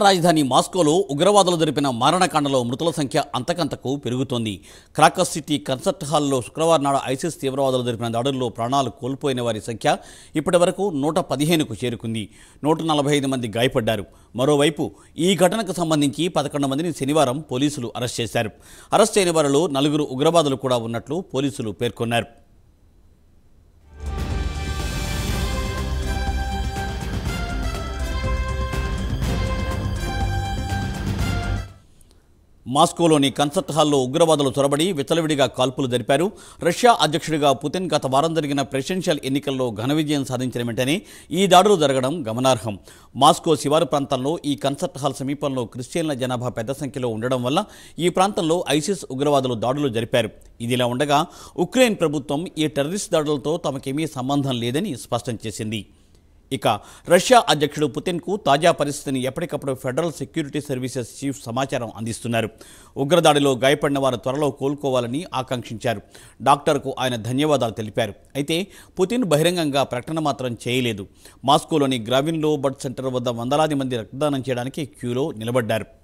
రాజధాని మాస్కోలో ఉగ్రవాదులు జరిపిన మారణకాండలో మృతుల సంఖ్య అంతకంతకు పెరుగుతోంది. క్రాకస్ సిటీ కన్సర్ట్ హాల్లో శుక్రవారం నాడు ఐసిస్ తీవ్రవాదులు జరిపిన దాడుల్లో ప్రాణాలు కోల్పోయిన వారి సంఖ్య ఇప్పటి వరకు నూట పదిహేనుకు చేరుకుంది. నూట నలభై ఐదు మంది గాయపడ్డారు. మరోవైపు ఈ ఘటనకు సంబంధించి పదకొండు మందిని శనివారం పోలీసులు అరెస్ట్ చేశారు. అరెస్ట్ అయిన వారిలో నలుగురు ఉగ్రవాదులు కూడా ఉన్నట్లు పోలీసులు పేర్కొన్నారు. మాస్కోలోని కన్సర్ట్ హాల్లో ఉగ్రవాదులు చొరబడి విచ్చలవిడిగా కాల్పులు జరిపారు. రష్యా అధ్యక్షుడిగా పుతిన్ గత వారం జరిగిన ప్రెసిడెన్షియల్ ఎన్నికల్లో ఘన విజయం సాధించిన వెంటనే ఈ దాడులు జరగడం గమనార్హం. మాస్కో శివారు ప్రాంతంలో ఈ కన్సర్ట్ హాల్ సమీపంలో క్రిస్టియన్ల జనాభా పెద్ద సంఖ్యలో ఉండడం వల్ల ఈ ప్రాంతంలో ఐసిస్ ఉగ్రవాదులు దాడులు జరిపారు. ఇదిలా ఉండగా ఉక్రెయిన్ ప్రభుత్వం ఈ టెర్రరిస్ట్ దాడులతో తమకేమీ సంబంధం లేదని స్పష్టం చేసింది. ఇక రష్యా అధ్యక్షుడు పుతిన్కు తాజా పరిస్థితిని ఎప్పటికప్పుడు ఫెడరల్ సెక్యూరిటీ సర్వీసెస్ చీఫ్ సమాచారం అందిస్తున్నారు. ఉగ్రదాడిలో గాయపడిన వారు త్వరలో కోలుకోవాలని ఆకాంక్షించారు. డాక్టర్కు ఆయన ధన్యవాదాలు తెలిపారు. అయితే పుతిన్ బహిరంగంగా ప్రకటన మాత్రం చేయలేదు. మాస్కోలోని గ్రావిన్లో బర్డ్ సెంటర్ వద్ద వందలాది మంది రక్తదానం చేయడానికి క్యూలో నిలబడ్డారు.